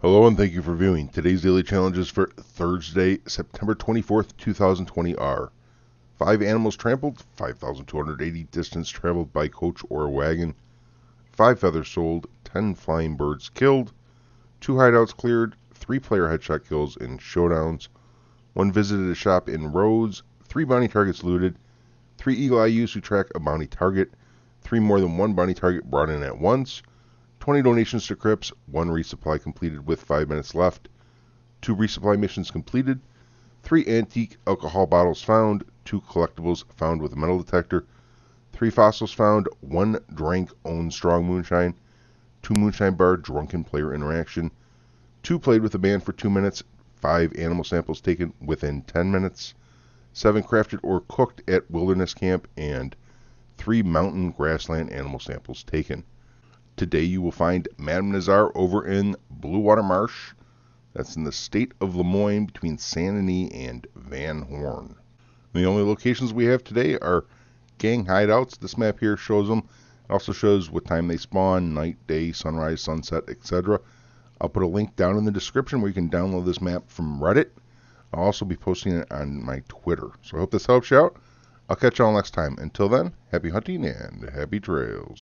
Hello and thank you for viewing. Today's daily challenges for Thursday, September 24th, 2020 are 5 animals trampled, 5,280 distance traveled by coach or wagon, 5 feathers sold, 10 flying birds killed, 2 hideouts cleared, 3 player headshot kills in showdowns, 1 visited a shop in Rhodes, 3 bounty targets looted, 3 eagle eye used to track a bounty target, 3 more than 1 bounty target brought in at once, 20 donations to Cripps, 1 resupply completed with 5 minutes left, 2 resupply missions completed, 3 antique alcohol bottles found, 2 collectibles found with a metal detector, 3 fossils found, 1 drank own strong moonshine, 2 moonshine bar drunken player interaction, 2 played with a band for 2 minutes, 5 animal samples taken within 10 minutes, 7 crafted or cooked at wilderness camp, and 3 mountain grassland animal samples taken. Today you will find Madame Nazar over in Bluewater Marsh. That's in the state of Lemoyne between Saint and Van Horn. The only locations we have today are gang hideouts. This map here shows them. It also shows what time they spawn, night, day, sunrise, sunset, etc. I'll put a link down in the description where you can download this map from Reddit. I'll also be posting it on my Twitter. So I hope this helps you out. I'll catch y'all next time. Until then, happy hunting and happy trails.